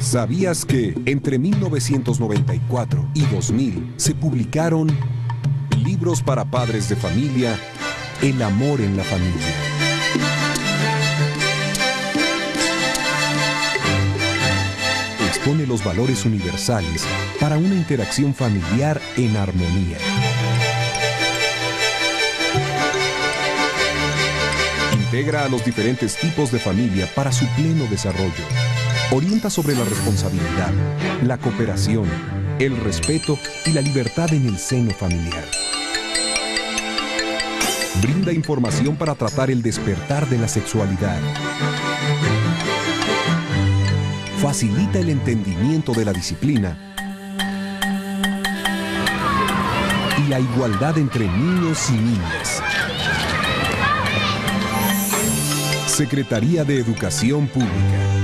¿Sabías que entre 1994 y 2000 se publicaron libros para padres de familia, El amor en la familia? Expone los valores universales para una interacción familiar en armonía. Integra a los diferentes tipos de familia para su pleno desarrollo. Orienta sobre la responsabilidad, la cooperación, el respeto y la libertad en el seno familiar. Brinda información para tratar el despertar de la sexualidad. Facilita el entendimiento de la disciplina y la igualdad entre niños y niñas. Secretaría de Educación Pública.